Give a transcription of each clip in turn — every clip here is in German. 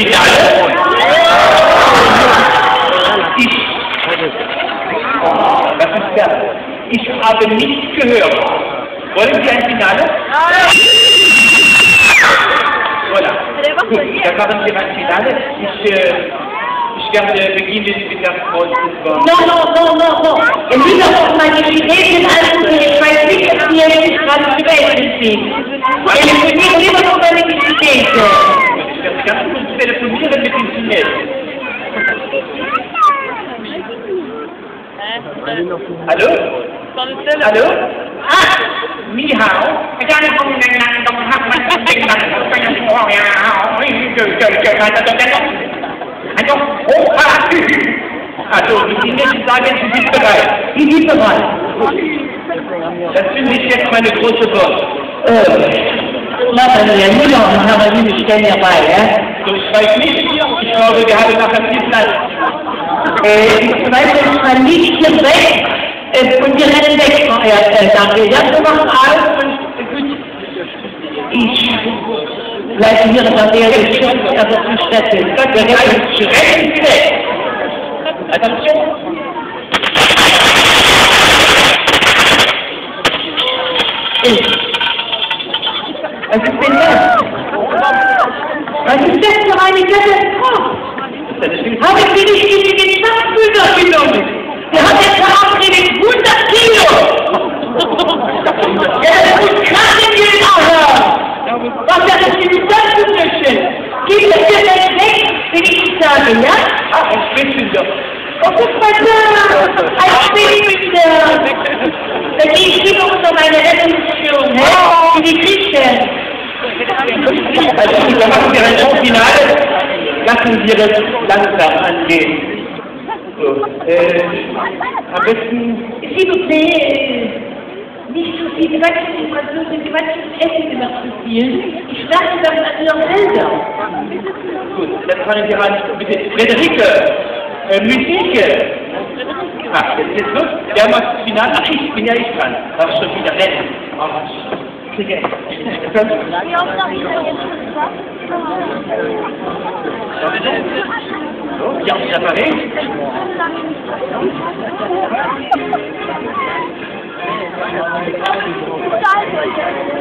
Finale? Ich. Oh, das ist das. Ich habe nichts gehört. Wollen Sie ein Finale? Voilà. Gut, dann machen wir ein Finale. Ich, äh, ich werde beginnen mit der Frau Silber. No, no, no, no, no. Im Hintergrund meine Chinesien angucken, ich weiß nicht, ob die jetzt gerade die Welt sind. Telefonieren immer noch Chinesen. Ich werde ganz kurz telefonieren mit den Chinesen. Hallo? Hallo? Ah, Ni hao. Không nhanh mạnh không nhanh nhanh không ya hao. Trời trời trời trời trời trời trời. Anh không. Oh, ah. Also, die Chinesen sagen, sie sind bereit. Die sind bereit. Das finde ich jetzt meine große Wurst. Na, dann werden wir noch, dann haben wir diese Stellen dabei, ja? Ich weiß nicht. Ich glaube, wir haben nachher viel Platz. Äh, ich weiß jetzt mal nicht hier weg. Äh, und wir rennen weg, äh, äh, danke. Ja, wir machen alles und. Ich bleibe hier in der Nähe des Schutzes, also zum Städte. Wir rennen Schrecken Sie weg! Attention! Was ist denn das? Was ist das für eine Katastrophe? Haben Sie nicht in den Zahnfüller genommen? Der hat jetzt verabredet 100 Kilo! Ja, das muss krachen in den Augen! Was hat das für die Zahnfüller? Gib mir hier das weg, wenn ich es sage, ja? Ah, ein Spitzenjob. Oh, guck mal da! Ein Spitzenjob! Da gehe ich immer unter meine Rettungsschirm, hä? Wie die Christen! Also, da machen wir ein Showfinale. Lassen wir das langsam angehen. So, äh, am besten, S'il vous plaît, nicht so viel Quatsch, die Franzosen Quatsch und Essen gemacht zu viel. Ich schlafe dann an ihrem Felder. gut, dann fangen wir an. Bitte, Frederike, äh, Musik. Ach, jetzt los. Wer macht das Finale? Ach, ich bin ja ich dran. Darf schon wieder rennen. So, ja, on appareil.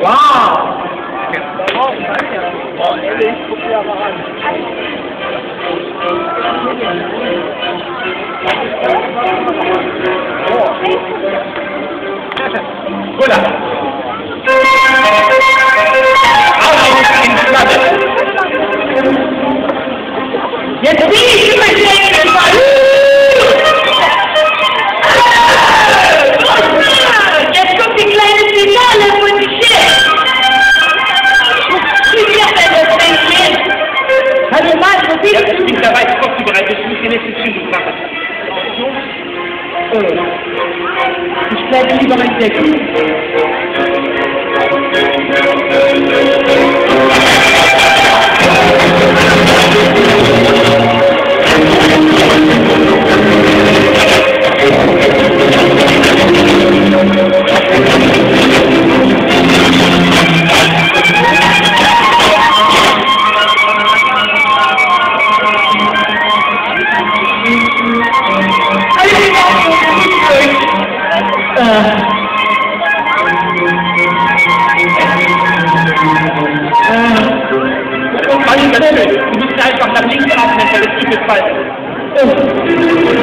Wow! Voilà. Hallo Mann, wo Ja, bist ich du? bin dabei, vorbereitet. Ich muss den nächsten Zündung machen. Ich ganz schön. Du musst einfach nach links atmen, weil es übel falsch ist.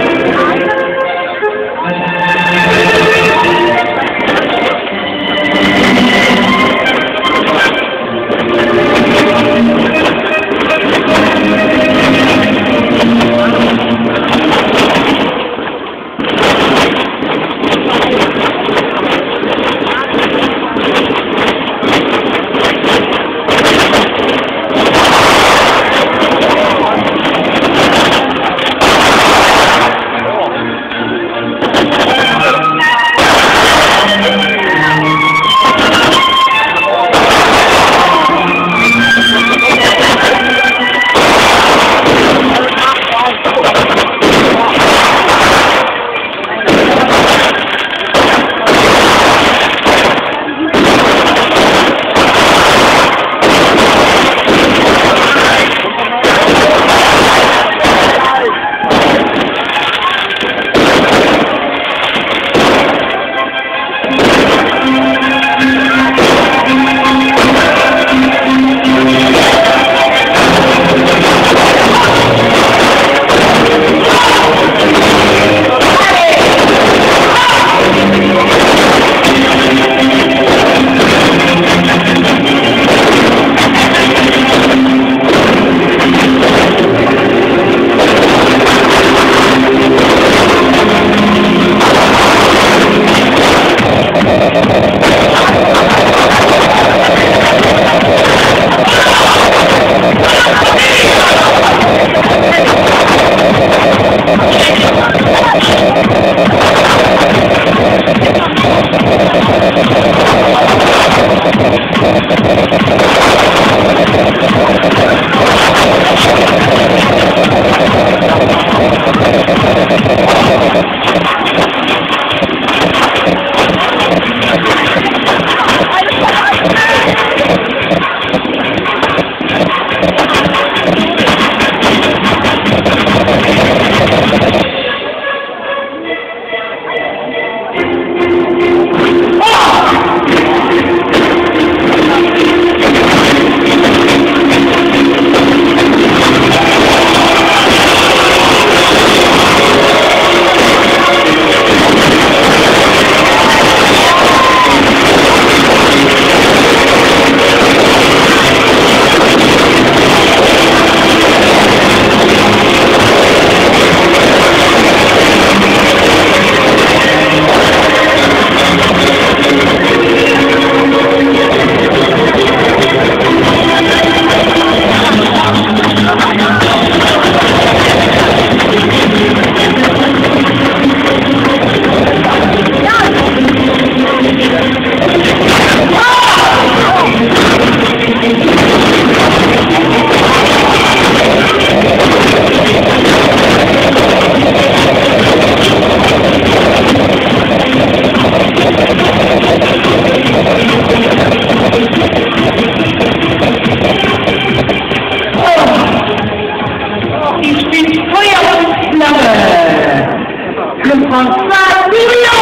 Für François Million,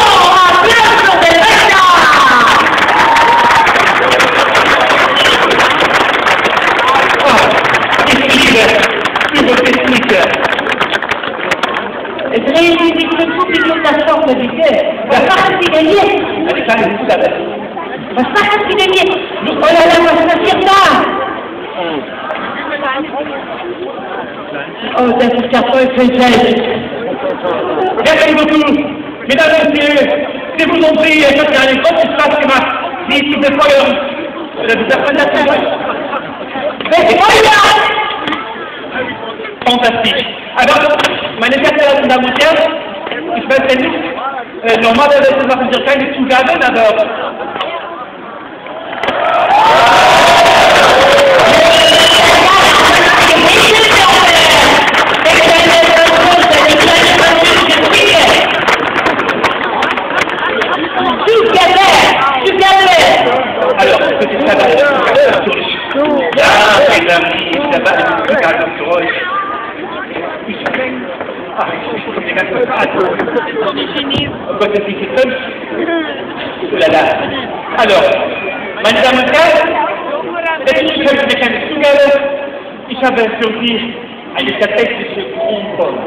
Applaus des Ich liebe diese Technik. Es réunit le publikum der Sorte d'idée. Was machen Sie denn jetzt? Eine kleine Zugabe. Was machen Sie denn jetzt? Oh là là, was passiert da? Oh, das ist der Teufel selbst. Merci beaucoup. Mesdames et messieurs, si vous en priez, parce qu'il y a une grosse espace qui marche, dit tout le foyer. Je vous apprends la tête. Merci beaucoup. Fantastique. Alors, manifestation de la boutique, ich weiß nicht, normalerweise machen wir keine Zugabe, aber... nicht mehr so Oh Gott, das ist die fünf. Oh là là. Alors, meine Damen und Herren, jetzt ich heute eine kleine Zugabe. Ich habe für Sie eine tatsächliche Kronform.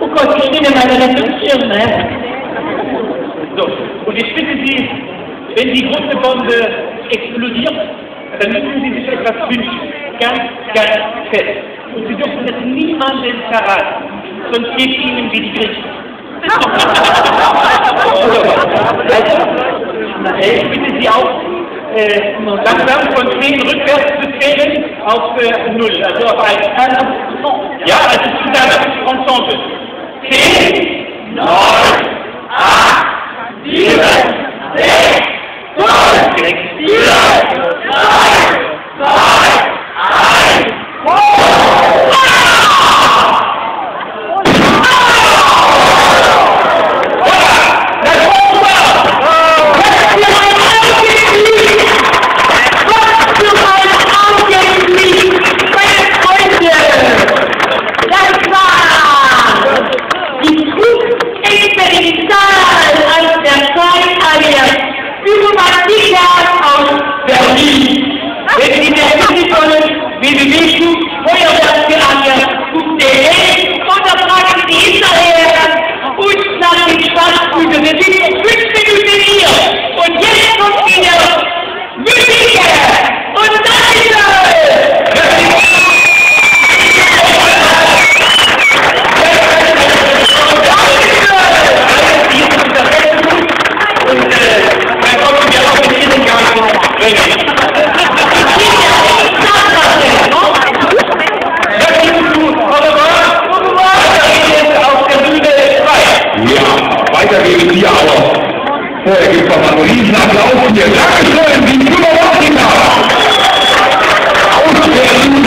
Oh Gott, ich nehme meine Rezeption, ne? So, und ich bitte Sie, wenn die große Bombe explodiert, dann müssen Sie sich etwas wünschen. Ganz, ganz fest. Und Sie dürfen es niemandem verraten, sonst geht Ihnen wie die Griechen. Ich bitte Sie auch, äh, langsam von 10 rückwärts zu zählen auf äh, 0, also auf 1. Ja, also zusammen, ensemble. 10, 9, 8, 7, 6, 5, 4, 3, 2, Geht's hier aber. Vorher gibt's noch mal einen riesen Applaus hier. Dankeschön, die Bürgermeister! Aus Berlin!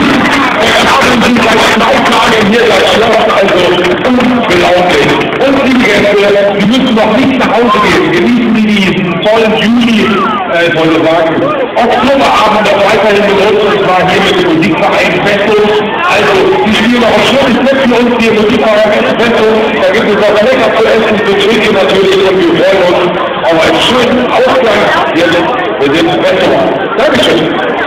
Haben Sie seit zwei Tagen hier das Schloss, also unglaublich. Und die Gäste, die müssen noch nicht nach Hause gehen. Genießen Sie diesen tollen Juli, äh, wollte sagen, Oktoberabend noch weiterhin benutzt, und zwar hier mit dem Musikverein Festo. Also, die spielen auch schönes Fest für uns hier, Musikverein Festo. Da gibt es auch lecker zu essen, zu trinken natürlich, und wir freuen uns auf einen schönen Ausgang hier mit dem Festival. Dankeschön.